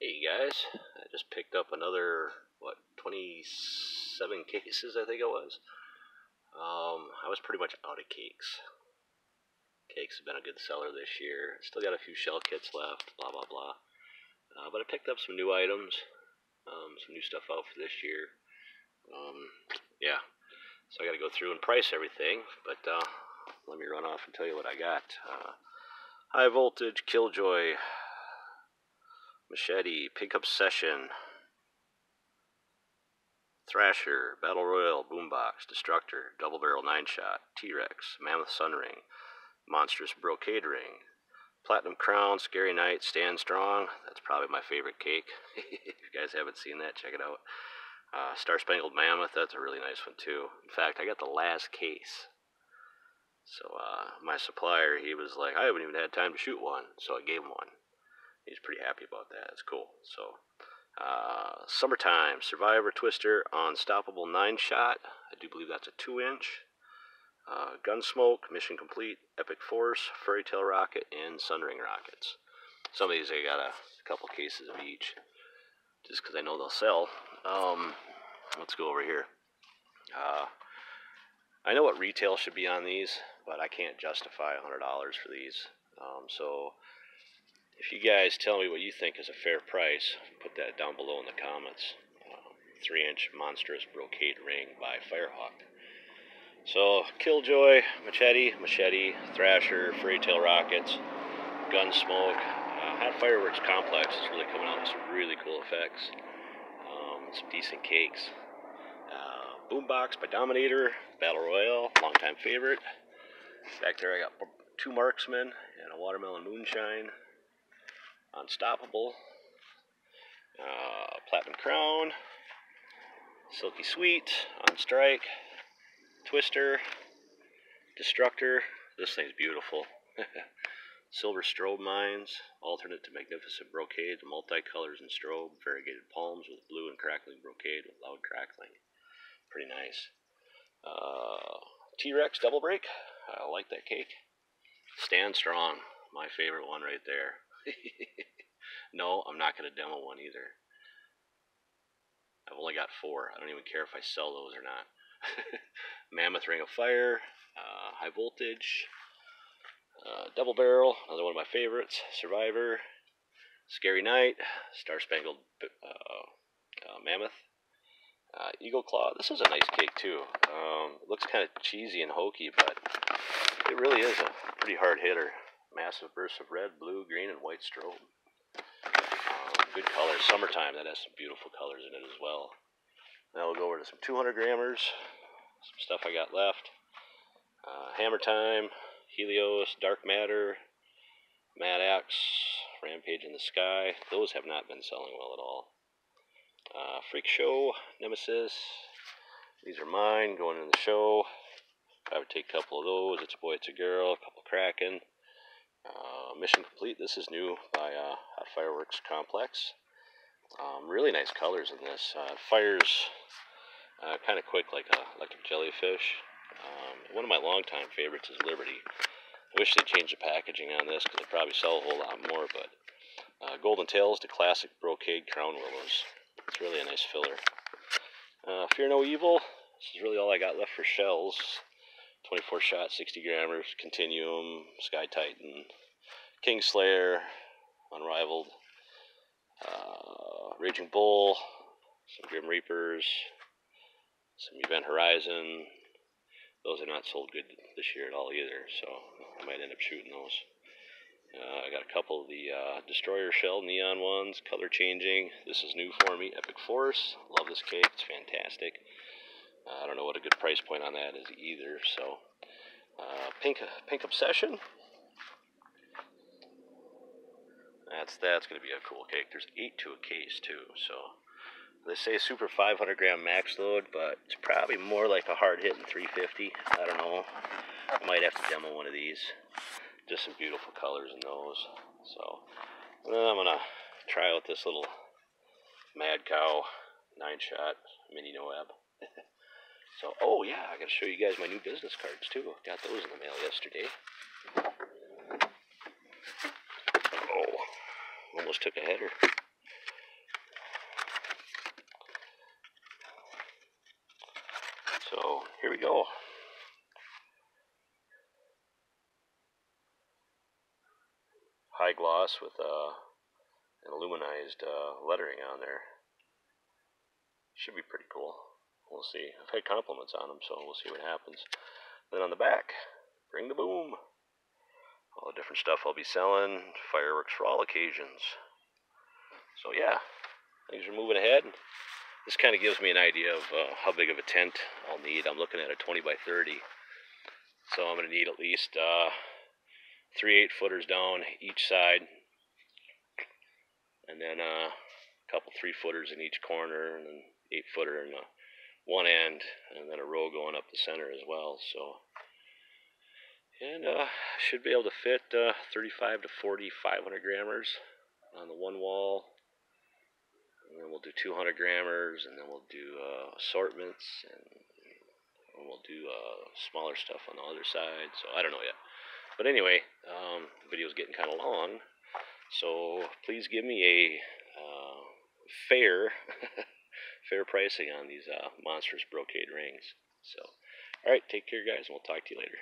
Hey guys, I just picked up another, what, 27 cases I think it was. Um, I was pretty much out of cakes. Cakes have been a good seller this year. Still got a few shell kits left, blah blah blah. Uh, but I picked up some new items, um, some new stuff out for this year. Um, yeah, so I got to go through and price everything, but uh, let me run off and tell you what I got. Uh, high voltage Killjoy Machete, Pink Obsession, Thrasher, Battle Royal, Boombox, Destructor, Double Barrel 9 Shot, T Rex, Mammoth Sunring, Monstrous Brocade Ring, Platinum Crown, Scary Night, Stand Strong. That's probably my favorite cake. if you guys haven't seen that, check it out. Uh, Star Spangled Mammoth, that's a really nice one too. In fact, I got the last case. So uh, my supplier, he was like, I haven't even had time to shoot one, so I gave him one he's pretty happy about that. It's cool. So, uh, summertime survivor twister unstoppable nine shot. I do believe that's a two inch. Uh, Gunsmoke, Mission Complete, Epic Force, Fairy Tail Rocket, and Sunring Rockets. Some of these I got a couple cases of each, just because I know they'll sell. Um, let's go over here. Uh, I know what retail should be on these, but I can't justify $100 for these. Um, so if you guys tell me what you think is a fair price, put that down below in the comments. Uh, three inch monstrous brocade ring by Firehawk. So, Killjoy, Machete, Machete, Thrasher, Tale Rockets, Gunsmoke, uh, Hot Fireworks Complex is really coming out with some really cool effects. Um, some decent cakes. Uh, Boombox by Dominator, Battle Royale, longtime favorite. Back there I got two Marksmen and a Watermelon Moonshine. Unstoppable, uh, Platinum Crown, Silky Sweet, On Strike, Twister, Destructor. This thing's beautiful. Silver Strobe Mines, alternate to Magnificent Brocade, multicolors and strobe, variegated palms with blue and crackling brocade with loud crackling. Pretty nice. Uh, T Rex Double Break, I like that cake. Stand Strong, my favorite one right there. no, I'm not going to demo one either. I've only got four. I don't even care if I sell those or not. Mammoth Ring of Fire, uh, High Voltage, uh, Double Barrel, another one of my favorites, Survivor, Scary Night, Star Spangled uh, uh Mammoth, uh, Eagle Claw. This is a nice cake too. Um, looks kind of cheesy and hokey, but it really is a pretty hard hitter. Massive bursts of red, blue, green, and white strobe. Um, good colors. Summertime, that has some beautiful colors in it as well. Now we'll go over to some 200 grammers. Some stuff I got left. Uh, Hammer Time, Helios, Dark Matter, Mad Axe, Rampage in the Sky. Those have not been selling well at all. Uh, Freak Show, Nemesis. These are mine going in the show. I would take a couple of those. It's a boy, it's a girl. A couple Kraken. Uh, mission complete. This is new by uh, Hot Fireworks Complex. Um, really nice colors in this. Uh, fires uh, kind of quick, like a electric jellyfish. Um, one of my longtime favorites is Liberty. I wish they changed the packaging on this because they probably sell a whole lot more. But uh, Golden Tails, the classic brocade crown willows. It's really a nice filler. Uh, Fear No Evil. This is really all I got left for shells. 24 shot, 60 grammers, Continuum, Sky Titan, Kingslayer, Unrivaled, uh, Raging Bull, some Grim Reapers, some Event Horizon. Those are not sold good this year at all either, so I might end up shooting those. Uh, I got a couple of the uh, Destroyer Shell neon ones, color changing. This is new for me, Epic Force. Love this cake, it's fantastic. I don't know what a good price point on that is either. So, uh, Pink Pink Obsession. That's that's gonna be a cool cake. There's eight to a case too. So they say super 500 gram max load, but it's probably more like a hard hitting 350. I don't know. I might have to demo one of these. Just some beautiful colors in those. So I'm gonna try out this little Mad Cow nine shot mini Noab. So, oh yeah, I gotta show you guys my new business cards too. Got those in the mail yesterday. Oh, almost took a header. So, here we go. High gloss with uh, an aluminized uh, lettering on there. Should be pretty cool. We'll see. I've had compliments on them, so we'll see what happens. Then on the back, bring the boom. All the different stuff I'll be selling. Fireworks for all occasions. So yeah, things are moving ahead. This kind of gives me an idea of uh, how big of a tent I'll need. I'm looking at a 20 by 30. So I'm going to need at least uh, three 8 footers down each side. And then uh, a couple 3 footers in each corner. And then 8 footer in the one end. And then a row going up the center as well. So and uh, should be able to fit uh, 35 to 40 500 grammars on the one wall and then we'll do 200 grammars, and then we'll do uh, assortments, and, we'll do uh, smaller stuff on the other side. So I don't know yet. But anyway, um, video's getting kind of long, so please give me a uh, fair, fair pricing on these uh, monstrous brocade rings. So, all right, take care, guys, and we'll talk to you later.